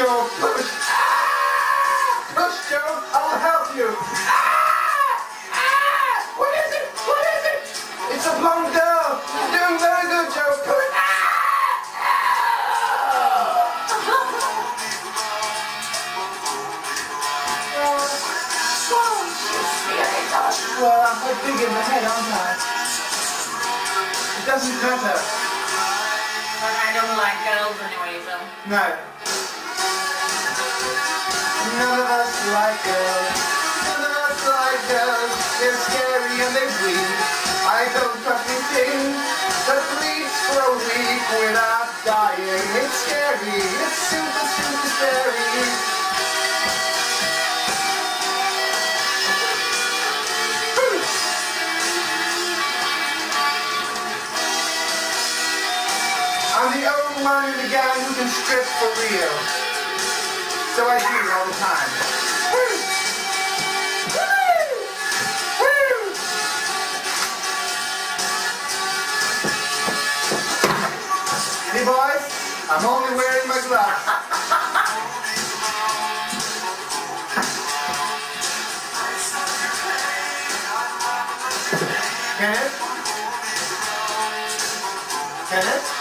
Joe, push. Ah! Push, Joe, I'll help you. Ah! Ah! What is it? What is it? It's a blonde girl. You're doing very good, Joe. Push. Ah! Well, I'm quite big in the head, aren't I? It doesn't matter. But I don't like girls anyway, so. No. None of us like girls. None of us like girls. They're scary and they bleed. I don't trust anything that bleeds for a week without dying. It's scary. It's super, super scary. I'm the only one in the gang who can strip for real. So I do all the time. Boys, I'm only wearing my gloves. Kenneth? Kenneth?